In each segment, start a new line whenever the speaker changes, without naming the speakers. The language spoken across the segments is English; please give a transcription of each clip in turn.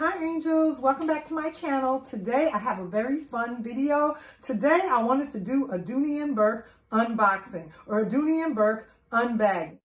Hi angels, welcome back to my channel. Today I have a very fun video. Today I wanted to do a Dooney and Bourke unboxing or a Dooney and Bourke unbag.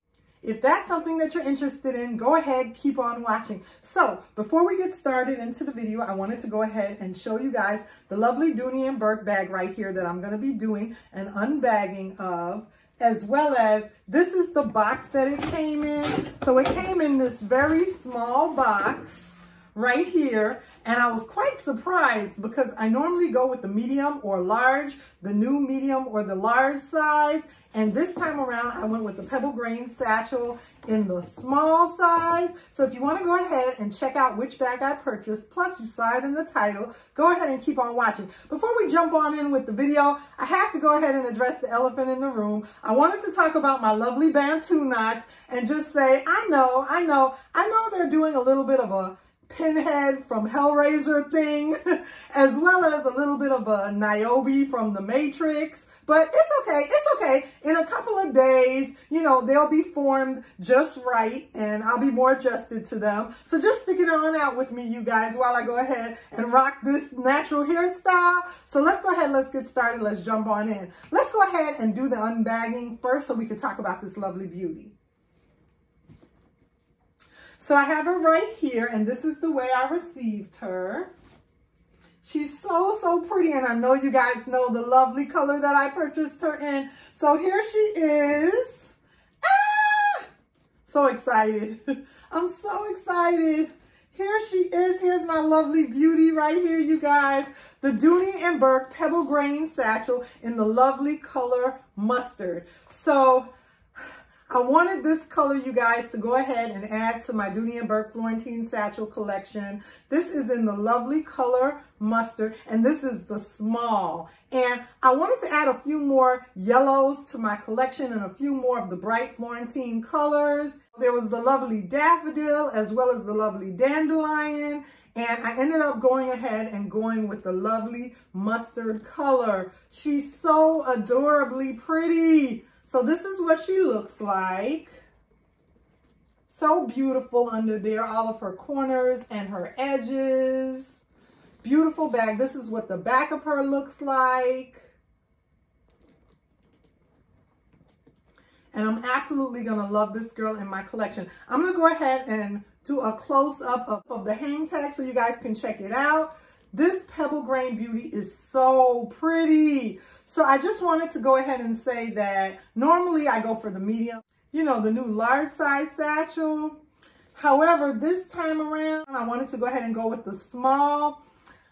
If that's something that you're interested in, go ahead, keep on watching. So before we get started into the video, I wanted to go ahead and show you guys the lovely Dooney and Bourke bag right here that I'm gonna be doing an unbagging of as well as this is the box that it came in. So it came in this very small box right here. And I was quite surprised because I normally go with the medium or large, the new medium or the large size. And this time around, I went with the Pebble Grain Satchel in the small size. So if you want to go ahead and check out which bag I purchased, plus you it in the title, go ahead and keep on watching. Before we jump on in with the video, I have to go ahead and address the elephant in the room. I wanted to talk about my lovely Bantu knots and just say, I know, I know, I know they're doing a little bit of a Pinhead from Hellraiser thing, as well as a little bit of a Niobe from The Matrix. But it's okay, it's okay. In a couple of days, you know, they'll be formed just right and I'll be more adjusted to them. So just stick it on out with me, you guys, while I go ahead and rock this natural hairstyle. So let's go ahead, let's get started. Let's jump on in. Let's go ahead and do the unbagging first so we can talk about this lovely beauty. So I have her right here, and this is the way I received her. She's so, so pretty, and I know you guys know the lovely color that I purchased her in. So here she is. Ah! So excited. I'm so excited. Here she is. Here's my lovely beauty right here, you guys. The Dooney and Bourke Pebble Grain Satchel in the lovely color mustard. So I wanted this color, you guys, to go ahead and add to my Dooney & Bourke Florentine Satchel collection. This is in the lovely color mustard, and this is the small. And I wanted to add a few more yellows to my collection and a few more of the bright Florentine colors. There was the lovely daffodil as well as the lovely dandelion. And I ended up going ahead and going with the lovely mustard color. She's so adorably pretty. So this is what she looks like. So beautiful under there, all of her corners and her edges. Beautiful bag. This is what the back of her looks like. And I'm absolutely going to love this girl in my collection. I'm going to go ahead and do a close-up of, of the hang tag so you guys can check it out. This Pebble Grain Beauty is so pretty. So I just wanted to go ahead and say that normally I go for the medium, you know, the new large size satchel. However, this time around, I wanted to go ahead and go with the small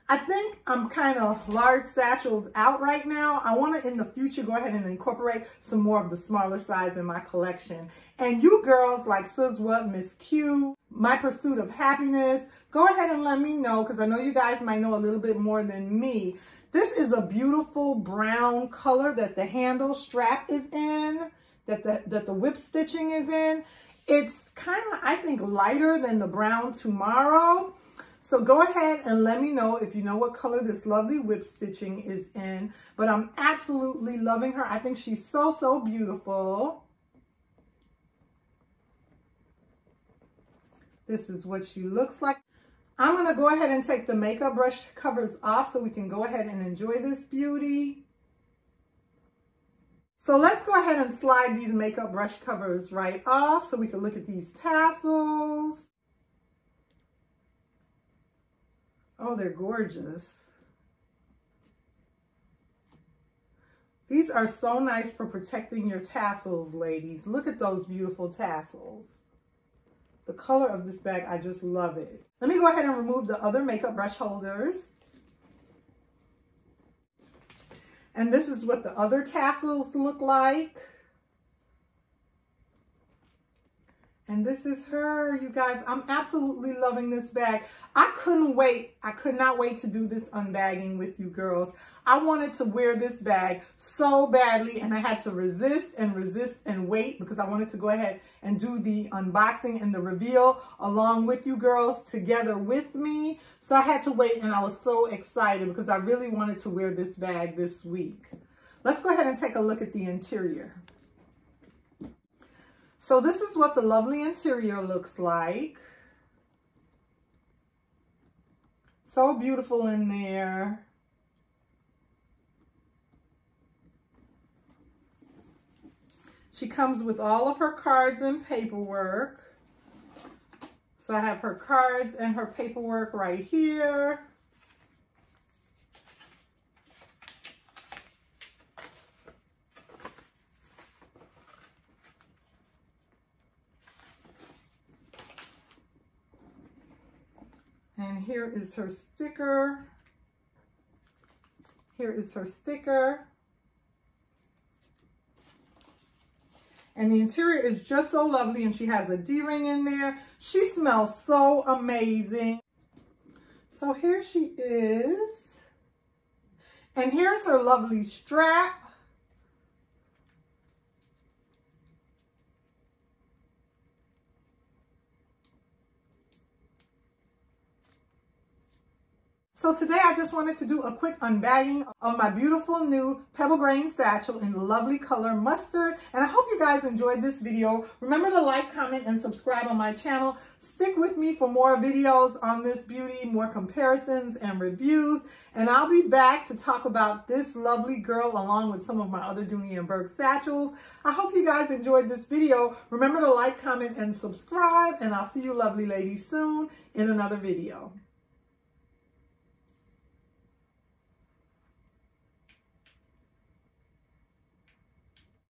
I think I'm kind of large satchels out right now. I want to, in the future, go ahead and incorporate some more of the smaller size in my collection. And you girls like SuzWhat, Miss Q, My Pursesuit of Happiness, go ahead and let me know because I know you guys might know a little bit more than me. This is a beautiful brown color that the handle strap is in, that the, that the whip stitching is in. It's kind of, I think, lighter than the brown T'Moro. So go ahead and let me know if you know what color this lovely whip stitching is in. But I'm absolutely loving her. I think she's so, so beautiful. This is what she looks like. I'm going to go ahead and take the makeup brush covers off so we can go ahead and enjoy this beauty. So let's go ahead and slide these makeup brush covers right off so we can look at these tassels. Oh, they're gorgeous. These are so nice for protecting your tassels, ladies. Look at those beautiful tassels. The color of this bag, I just love it. Let me go ahead and remove the other makeup brush holders. And this is what the other tassels look like. And this is her, you guys. I'm absolutely loving this bag. I couldn't wait. I could not wait to do this unbagging with you girls. I wanted to wear this bag so badly and I had to resist and resist and wait because I wanted to go ahead and do the unboxing and the reveal along with you girls together with me. So I had to wait and I was so excited because I really wanted to wear this bag this week. Let's go ahead and take a look at the interior. So this is what the lovely interior looks like. So beautiful in there. She comes with all of her cards and paperwork. So I have her cards and her paperwork right here. Here is her sticker. Here is her sticker. And the interior is just so lovely and she has a D-ring in there. She smells so amazing. So here she is. And here's her lovely strap. So today I just wanted to do a quick unbagging of my beautiful new pebble grain satchel in lovely color mustard. And I hope you guys enjoyed this video. Remember to like, comment, and subscribe on my channel. Stick with me for more videos on this beauty, more comparisons and reviews. And I'll be back to talk about this lovely girl along with some of my other Dooney and Bourke satchels. I hope you guys enjoyed this video. Remember to like, comment, and subscribe. And I'll see you lovely ladies soon in another video.